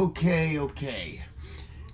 Okay, okay.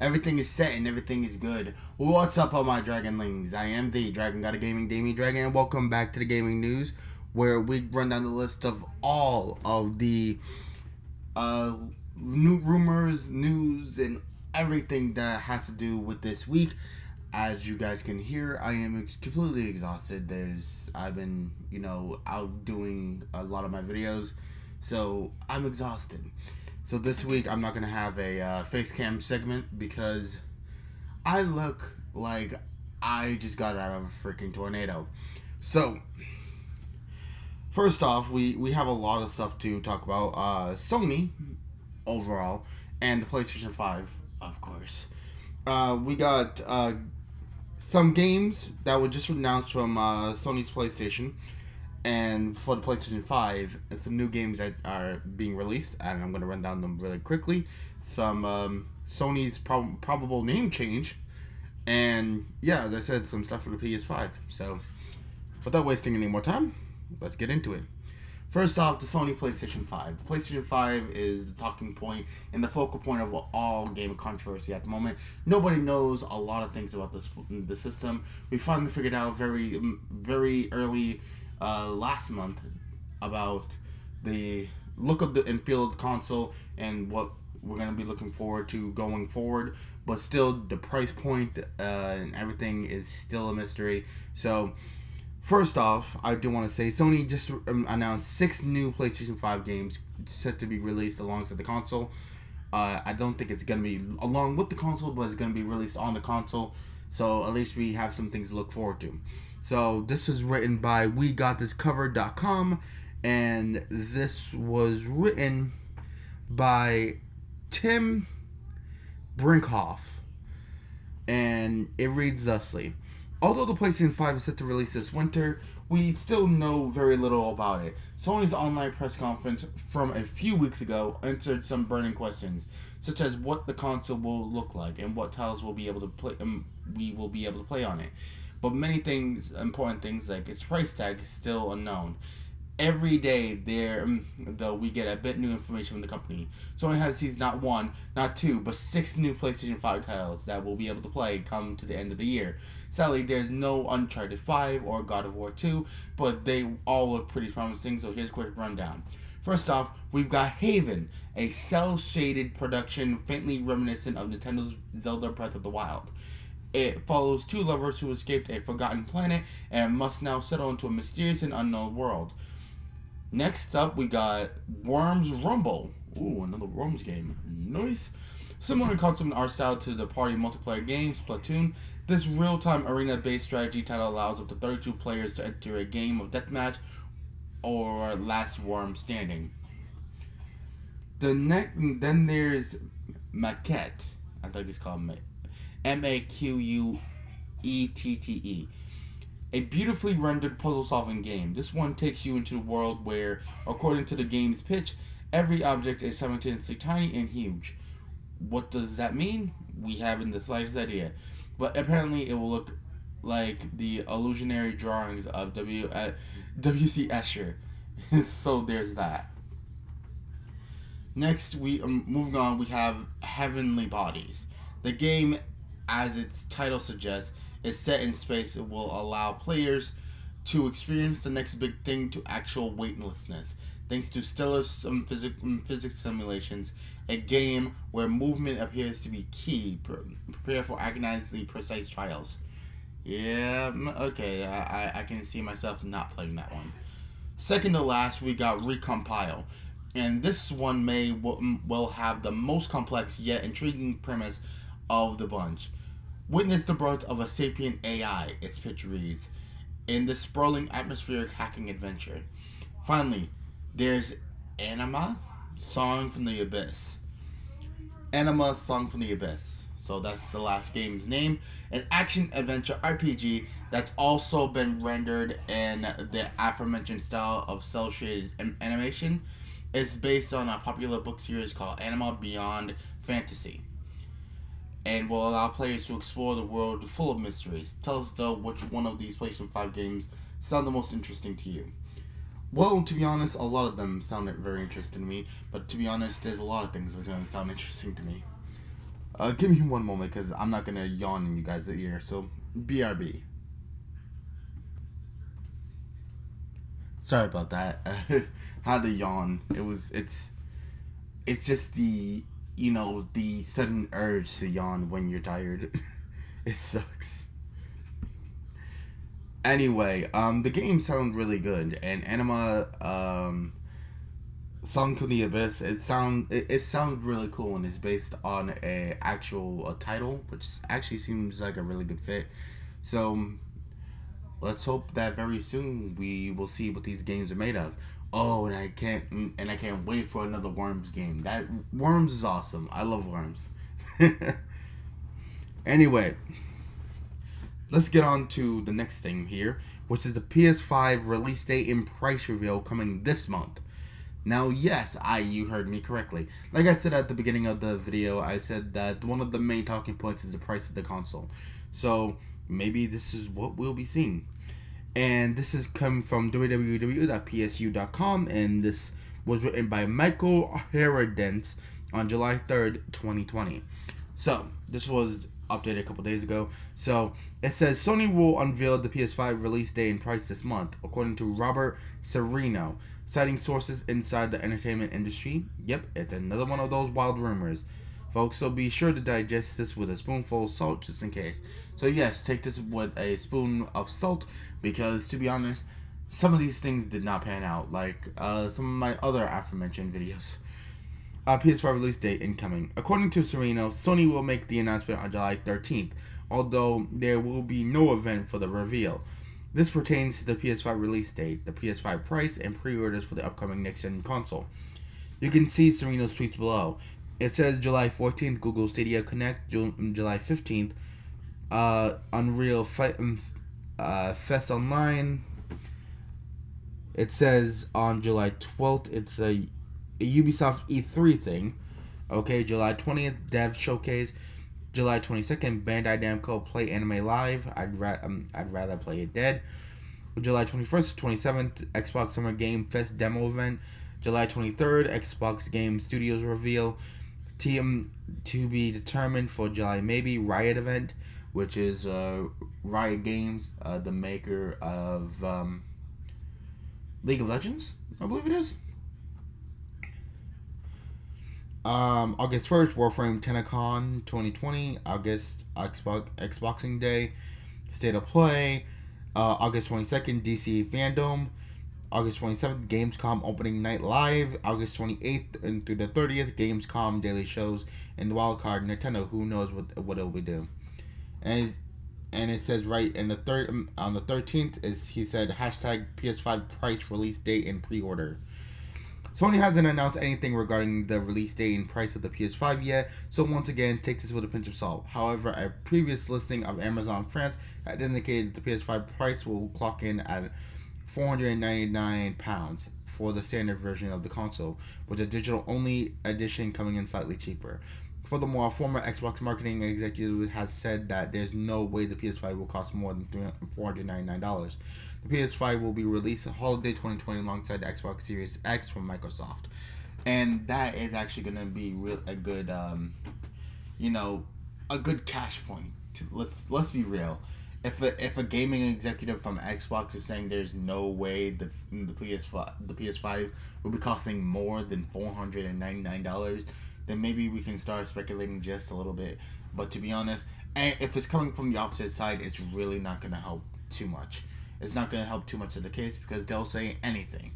Everything is set and everything is good. What's up, all my Dragonlings? I am the Dragon God of Gaming, Damian Dragon, and welcome back to the Gaming News, where we run down the list of all of the uh, new rumors, news, and everything that has to do with this week. As you guys can hear, I am ex- completely exhausted. There's I've been, you know, out doing a lot of my videos, so I'm exhausted. So this week I'm not gonna have a uh, face cam segment because I look like I just got out of a freaking tornado. So first off, we we have a lot of stuff to talk about. Uh, Sony overall and the PlayStation Five, of course. Uh, we got uh, some games that were just announced from uh, Sony's PlayStation and for the PlayStation 5, and some new games that are being released, and I'm going to run down them really quickly. Some um, Sony's prob- probable name change, and yeah, as I said, some stuff for the PS5. So, without wasting any more time, let's get into it. First off, the Sony PlayStation 5. The PlayStation 5 is the talking point and the focal point of all game controversy at the moment. Nobody knows a lot of things about this the system. We finally figured out very very early uh, last month about the look of the the console and what we're gonna be looking forward to going forward. But still, the price point uh, and everything is still a mystery. So, first off, I do want to say Sony just um, announced six new PlayStation Five games set to be released alongside the console. Uh, I don't think it's gonna be along with the console, but it's gonna be released on the console. So at least we have some things to look forward to. So this is written by WeGotThisCovered.com, and this was written by Tim Brinkhoff, and it reads thusly. Although the PlayStation 5 is set to release this winter, we still know very little about it. Sony's online press conference from a few weeks ago answered some burning questions, such as what the console will look like and what titles will be able to play. Um, we will be able to play on it but many things, important things like its price tag is still unknown. Every day there, um, though, we get a bit new information from the company. Sony has sees not one, not two, but six new PlayStation 5 titles that we'll be able to play come to the end of the year. Sadly, there's no Uncharted 5 or God of War 2, but they all look pretty promising, so here's a quick rundown. First off, we've got Haven, a cel shaded production faintly reminiscent of Nintendo's Zelda Breath of the Wild. It follows two lovers who escaped a forgotten planet and must now settle into a mysterious and unknown world. Next up, we got Worms Rumble. Ooh, another Worms game. Nice. Similar in concept and art style to the party multiplayer game Splatoon, this real-time arena-based strategy title allows up to 32 players to enter a game of deathmatch or last worm standing. The next, then there's Maquette. I think it's called Maquette. M A Q U E T T E. A beautifully rendered puzzle solving game. This one takes you into a world where, according to the game's pitch, every object is simultaneously tiny and huge. What does that mean? We haven't the slightest idea. But apparently, it will look like the illusionary drawings of W. Uh, W.C. Escher. so there's that. Next, we um, moving on. We have Heavenly Bodies. The game as its title suggests, is set in space. It will allow players to experience the next big thing to actual weightlessness, thanks to stellar some physics, mm, physics simulations. A game where movement appears to be key. Prepare for agonizingly precise trials. Yeah, okay, I, I can see myself not playing that one. Second to last, we got Recompile. And this one may well have the most complex yet intriguing premise of the bunch. Witness the birth of a sapient AI, its pitch reads, in this sprawling atmospheric hacking adventure. Finally, there's Anima, Song from the Abyss. Anima, Song from the Abyss. So that's the last game's name. An action adventure RPG that's also been rendered in the aforementioned style of cel shaded animation. It's based on a popular book series called Anima Beyond Fantasy and will allow players to explore the world full of mysteries. Tell us though which one of these PlayStation 5 games sound the most interesting to you. Well, to be honest, a lot of them sounded very interesting to me. But to be honest, there's a lot of things that's gonna sound interesting to me. Uh, give me one moment, because I'm not gonna yawn in you guys' ear. So, BRB. Sorry about that. had to yawn. It was. It's. It's just the you know the sudden urge to yawn when you're tired. it sucks. Anyway, um, the game sounds really good, and Anima, um, Song to the Abyss, it sound it, it sounds really cool, and it's based on a actual a title, which actually seems like a really good fit. So, let's hope that very soon we will see what these games are made of. Oh, and I can't and I can't wait for another Worms game. That Worms is awesome. I love Worms. anyway, let's get on to the next thing here, which is the PS5 release date and price reveal coming this month. Now, yes, I you heard me correctly. Like I said at the beginning of the video, I said that one of the main talking points is the price of the console. So maybe this is what we'll be seeing. And this is coming from www.psu.com, and this was written by Michael Harradence on July 3rd, 2020. So, this was updated a couple days ago. So it says Sony will unveil the PS5 release date and price this month, according to Robert Cirino, citing sources inside the entertainment industry. Yep, it's another one of those wild rumors. Folks, so be sure to digest this with a spoonful of salt just in case. So yes, take this with a spoon of salt because to be honest, some of these things did not pan out, like uh, some of my other aforementioned videos uh, PS5 release date incoming. According to Cirino, Sony will make the announcement on July 13th, although there will be no event for the reveal. This pertains to the PS5 release date, the PS5 price, and pre-orders for the upcoming next-gen console. You can see Cirino's tweets below. It says July 14th, Google Stadia Connect, July 15th, uh, Unreal Fight, um, uh, Fest Online. It says on July 12th, it's a a Ubisoft E3 thing. Okay, July 20th, Dev Showcase. July 22nd, Bandai Namco Play Anime Live. I'd, ra- um, I'd rather play it dead. July 21st 27th, Xbox Summer Game Fest demo event. July 23rd, Xbox Game Studios reveal. TM to be determined for July maybe Riot event, which is uh, Riot Games, uh, the maker of um, League of Legends, I believe it is. Um, August 1st, Warframe TennoCon 2020. August, Xbox, Xboxing Day, State of Play. Uh, August 22nd, DC Fandom. August 27th, Gamescom Opening Night Live. August 28th and through the 30th, Gamescom Daily Shows. And the wild card, Nintendo. Who knows what what it'll be doing? And and it says right in the third um, on the 13th is he said hashtag PS5 price release date and pre-order. Sony hasn't announced anything regarding the release date and price of the PS5 yet, so once again, take this with a pinch of salt. However, a previous listing of Amazon France had indicated that the PS5 price will clock in at 499 pounds for the standard version of the console, with a digital only edition coming in slightly cheaper. Furthermore, a former Xbox marketing executive has said that there's no way the PS5 will cost more than $499. The PS5 will be released holiday 2020 alongside the Xbox Series X from Microsoft, and that is actually going to be real a good, um, you know, a good cash point. To, let's let's be real. If a, if a gaming executive from Xbox is saying there's no way the the PS5 the PS5 will be costing more than four hundred and ninety nine dollars, then maybe we can start speculating just a little bit. But to be honest, and if it's coming from the opposite side, it's really not gonna help too much it's not going to help too much of the case because they'll say anything.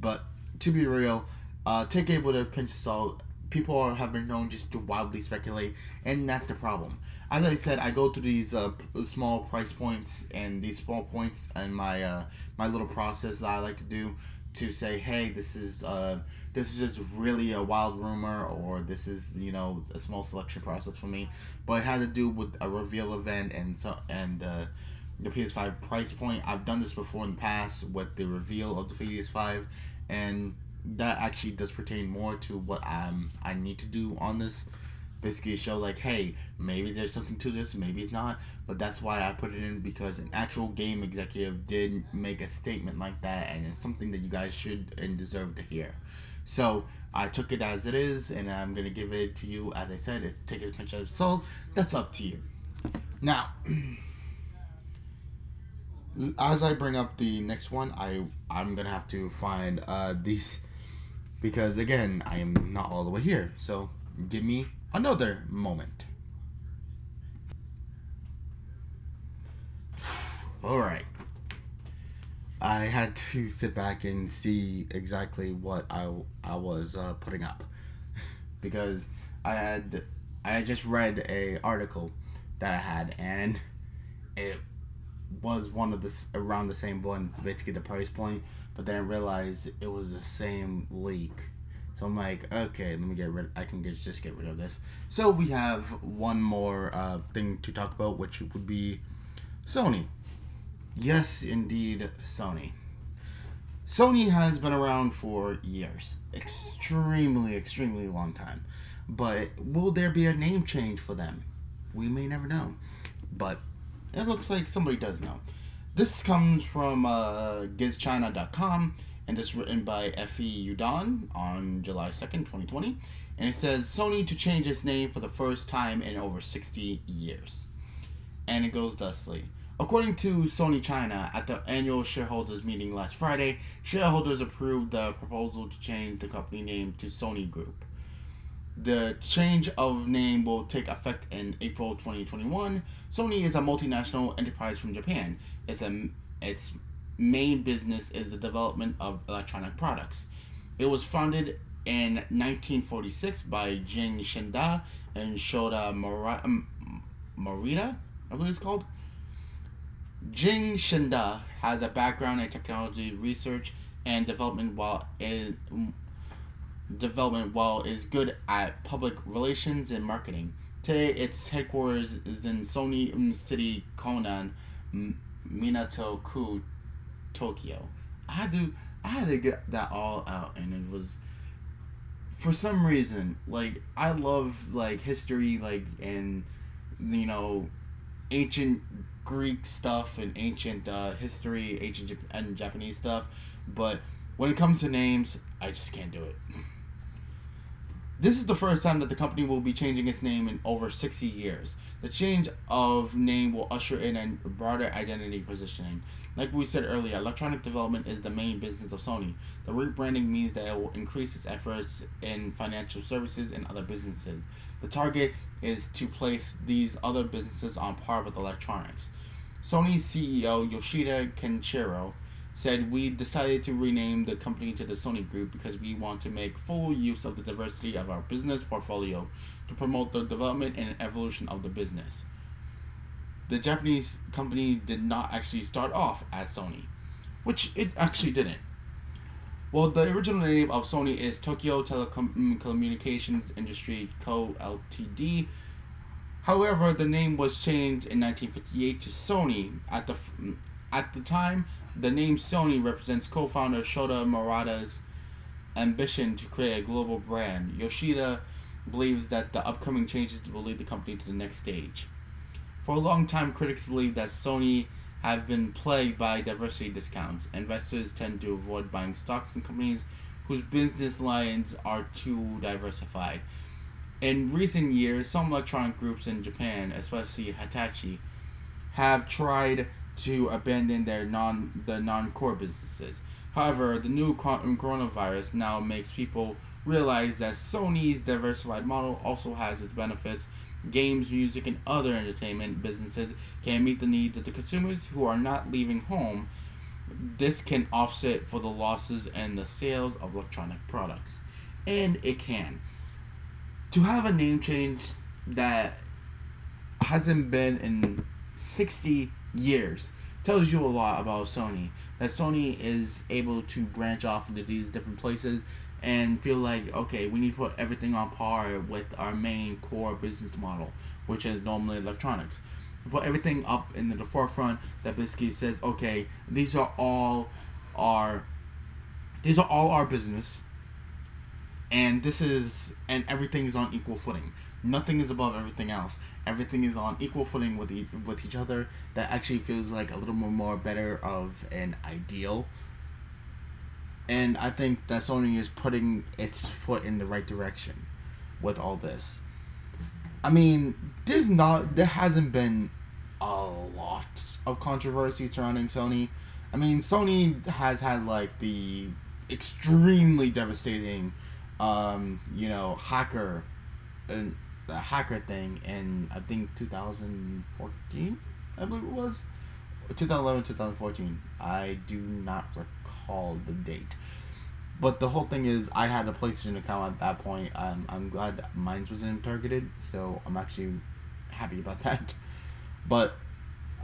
But to be real, uh, take it with a pinch of salt. People are, have been known just to wildly speculate, and that's the problem. As I said, I go through these uh, small price points and these small points and my uh, my little process that I like to do to say, hey, this is uh, this is just really a wild rumor, or this is you know a small selection process for me. But it had to do with a reveal event and so and uh, the PS5 price point. I've done this before in the past with the reveal of the PS5, and that actually does pertain more to what I'm I need to do on this basically show like, hey, maybe there's something to this, maybe it's not. But that's why I put it in because an actual game executive did make a statement like that, and it's something that you guys should and deserve to hear. So I took it as it is, and I'm gonna give it to you. As I said, it's take a pinch of salt. That's up to you. Now, as I bring up the next one, I I'm gonna have to find uh, these because again I am not all the way here. So give me another moment. all right. I had to sit back and see exactly what I, I was uh, putting up because I had I had just read a article that I had and it was one of the around the same one, basically the price point, but then I realized it was the same leak. So I'm like, okay, let me get rid. I can get, just get rid of this. So we have one more uh, thing to talk about, which would be Sony. Yes, indeed, Sony. Sony has been around for years, extremely, extremely long time. But will there be a name change for them? We may never know. But it looks like somebody does know. This comes from uh, gizchina.com and it's written by Efe Udin on July 2nd, 2020. And it says Sony to change its name for the first time in over 60 years. And it goes thusly. According to Sony China, at the annual shareholders meeting last Friday, shareholders approved the proposal to change the company name to Sony Group. The change of name will take effect in April 2021. Sony is a multinational enterprise from Japan. It's a, its main business is the development of electronic products. It was founded in 1946 by Jing Shinda and Shota um, Morita, I believe it's called. Jing Shinda has a background in technology research and development while in development while is good at public relations and marketing. Today, its headquarters is in Sony um, City, Konan, Minato-ku, Tokyo. I had to I had to get that all out, and it was for some reason like I love like history, like and you know ancient Greek stuff and ancient uh, history, ancient Jap- and Japanese stuff, but when it comes to names, I just can't do it. This is the first time that the company will be changing its name in over 60 years. The change of name will usher in a broader identity positioning. Like we said earlier, electronic development is the main business of Sony. The rebranding means that it will increase its efforts in financial services and other businesses. The target is to place these other businesses on par with electronics. Sony's CEO Yoshida Kenichiro said we decided to rename the company to the Sony Group because we want to make full use of the diversity of our business portfolio to promote the development and evolution of the business. The Japanese company did not actually start off as Sony, which it actually didn't. Well, the original name of Sony is Tokyo Telecommunications Industry Co. Ltd. However, the name was changed in 1958 to Sony. At the at the time, the name Sony represents co-founder Shota Morita's ambition to create a global brand. Yoshida believes that the upcoming changes will lead the company to the next stage. For a long time, critics believe that Sony have been plagued by diversity discounts. Investors tend to avoid buying stocks in companies whose business lines are too diversified. In recent years, some electronic groups in Japan, especially Hitachi, have tried to abandon their non the non-core businesses. However, the new coronavirus now makes people realize that Sony's diversified model also has its benefits. Games, music, and other entertainment businesses can meet the needs of the consumers who are not leaving home. This can offset for the losses and the sales of electronic products. And it can. To have a name change that hasn't been in 60 years tells you a lot about Sony. That Sony is able to branch off into these different places and feel like okay, we need to put everything on par with our main core business model, which is normally electronics. Put everything up into the forefront that basically says, okay, these are all our these are all our business. and this is and everything is on equal footing. Nothing is above everything else. Everything is on equal footing with e- with each other. That actually feels like a little more more better of an ideal. And I think that Sony is putting its foot in the right direction with all this. I mean, there's not there hasn't been a lot of controversy surrounding Sony. I mean, Sony has had like the extremely devastating, um, you know, hacker, and the hacker thing in I think 2014, I believe it was, 2011 2014. I do not recall the date. But the whole thing is, I had a PlayStation account at that point. Um, I'm glad mine wasn't targeted, so I'm actually happy about that. But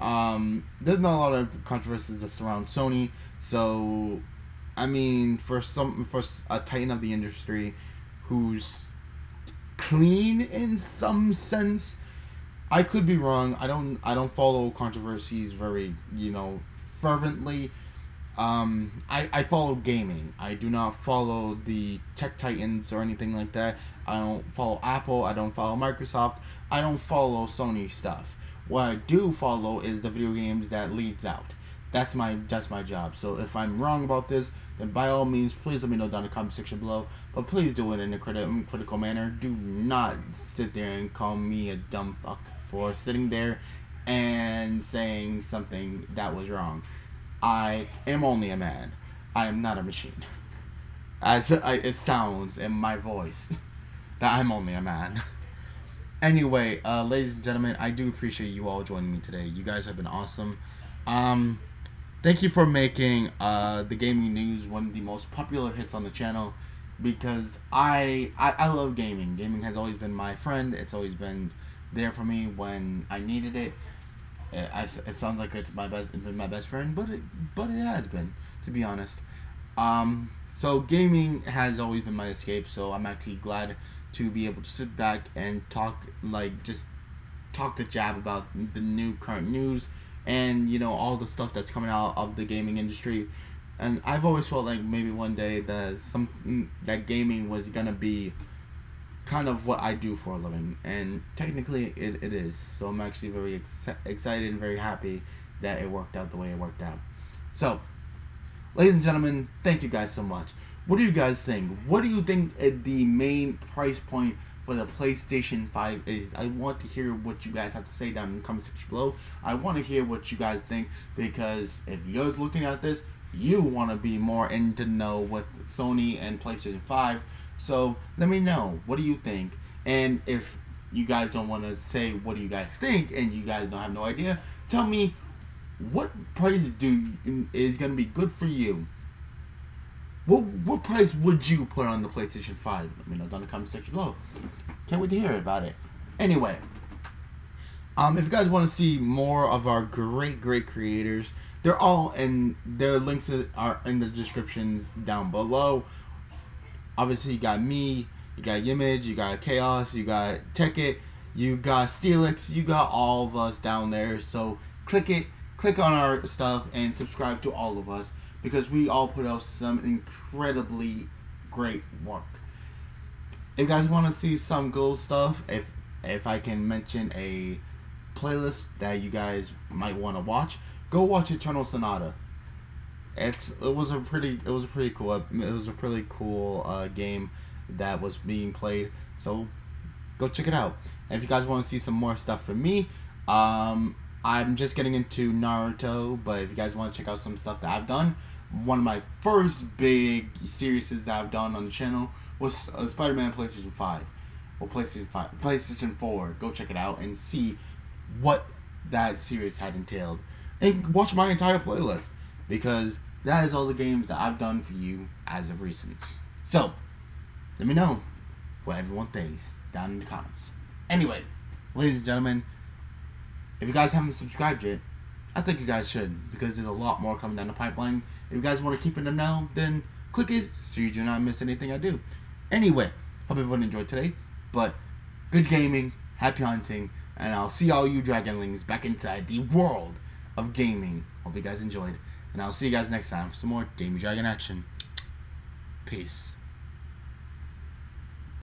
um, there's not a lot of controversies that surround Sony. So, I mean, for some for a titan of the industry, who's clean in some sense, I could be wrong. I don't I don't follow controversies very you know fervently. Um, I, I follow gaming. I do not follow the tech titans or anything like that. I don't follow Apple. I don't follow Microsoft. I don't follow Sony stuff. What I do follow is the video games that leads out. That's my that's my job. So if I'm wrong about this, then by all means, please let me know down in the comment section below. But please do it in a criti- critical manner. Do not sit there and call me a dumb fuck for sitting there and saying something that was wrong. I am only a man. I am not a machine. As it sounds in my voice that I'm only a man. Anyway, uh, ladies and gentlemen, I do appreciate you all joining me today. You guys have been awesome. Um, thank you for making uh, the gaming news one of the most popular hits on the channel because I, I I love gaming. Gaming has always been my friend. It's always been there for me when I needed it. It, I, it sounds like it's my best been my best friend, but it but it has been to be honest. Um, so gaming has always been my escape. So I'm actually glad to be able to sit back and talk like just talk to jab about the new current news and you know all the stuff that's coming out of the gaming industry and i've always felt like maybe one day that some that gaming was gonna be kind of what i do for a living and technically it, it is so i'm actually very ex- excited and very happy that it worked out the way it worked out so ladies and gentlemen thank you guys so much what do you guys think? What do you think uh, the main price point for the PlayStation 5 is? I want to hear what you guys have to say down in the comment section below. I want to hear what you guys think because if you're looking at this, you want to be more into know with Sony and PlayStation 5. So let me know. What do you think? And if you guys don't want to say what do you guys think and you guys don't have no idea, tell me what price do is going to be good for you. What what price would you put on the PlayStation 5? Let me know down in the comment section below. Can't wait to hear about it. Anyway, um, if you guys want to see more of our great, great creators, they're all in their links are in the descriptions down below. Obviously, you got me, you got Image, you got Chaos, you got It, you got Steelix, you got all of us down there. So click it, click on our stuff, and subscribe to all of us because we all put out some incredibly great work. If you guys want to see some cool stuff, if if I can mention a playlist that you guys might want to watch, go watch Eternal Sonata. It's it was a pretty it was a pretty cool it was a pretty cool uh, game that was being played. So go check it out. And if you guys want to see some more stuff from me, um, I'm just getting into Naruto, but if you guys want to check out some stuff that I've done, one of my first big series that I've done on the channel was uh, Spider-Man PlayStation 5 or PlayStation 5, PlayStation 4. Go check it out and see what that series had entailed. And watch my entire playlist because that is all the games that I've done for you as of recent. So, let me know what everyone thinks down in the comments. Anyway, ladies and gentlemen, if you guys haven't subscribed yet, I think you guys should because there's a lot more coming down the pipeline. If you guys want to keep in the know, then click it so you do not miss anything I do. Anyway, hope everyone enjoyed today. But good gaming, happy hunting, and I'll see all you dragonlings back inside the world of gaming. Hope you guys enjoyed. And I'll see you guys next time for some more Damian Dragon action. Peace.